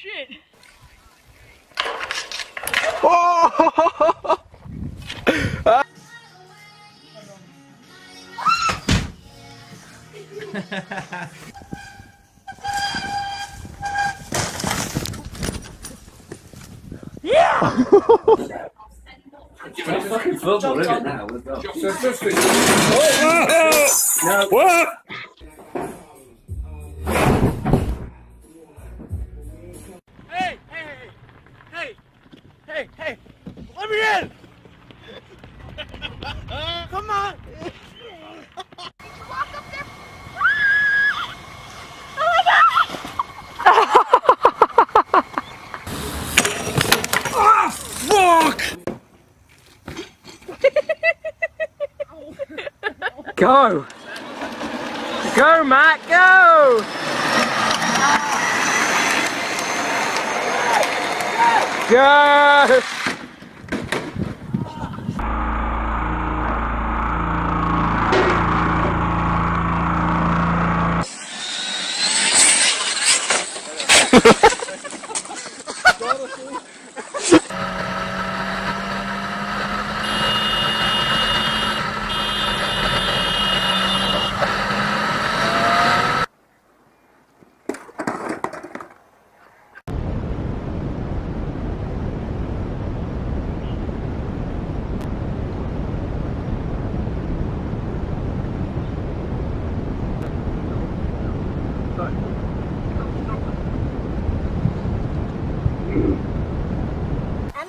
shit! Oh! fucking football, isn't it now? Hey, hey, hey, let me in! Come on! Fuck! Ah! go! Go, Matt, go! Go! I'm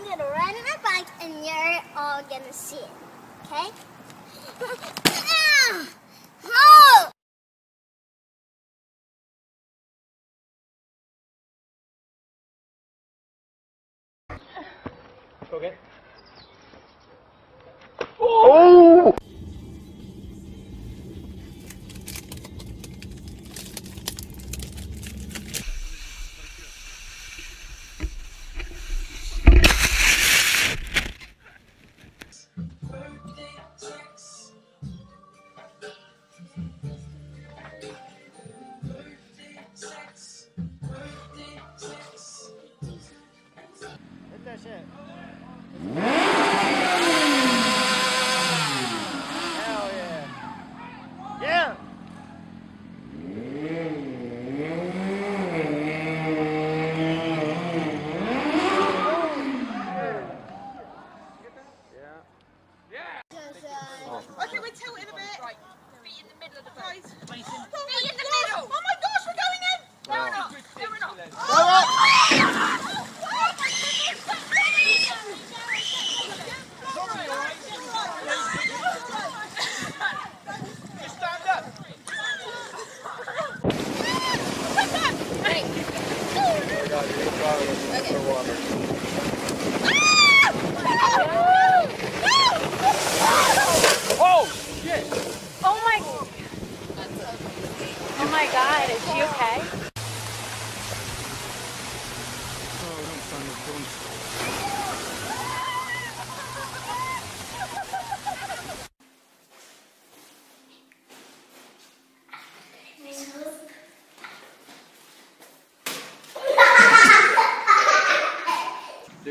gonna ride my bike and you're gonna see it. Okay? Ah! oh! Okay. Do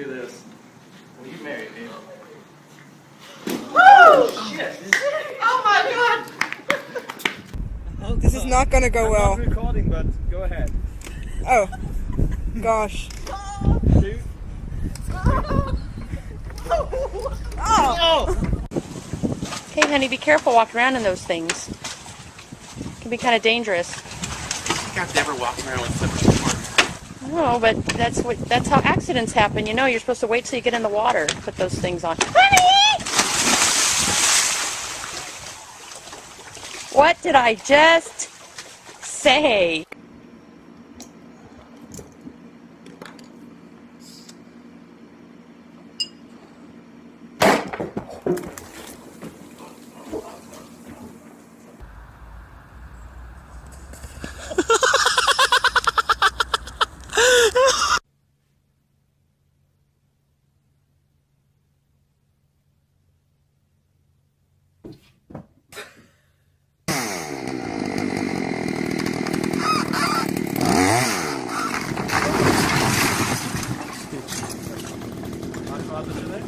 this. Will you marry me? Oh, shit. oh my god! This is not gonna go well. recording, but go ahead. Oh, gosh. Oh! Hey, honey, be careful walking around in those things. It can be kind of dangerous. I've never walked around with something before. No, but that's what that's how accidents happen. You know, you're supposed to wait till you get in the water to put those things on. Honey! What did I just say?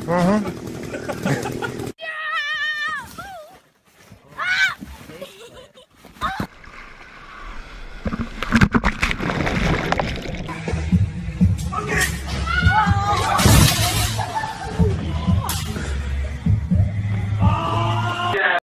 Uhum.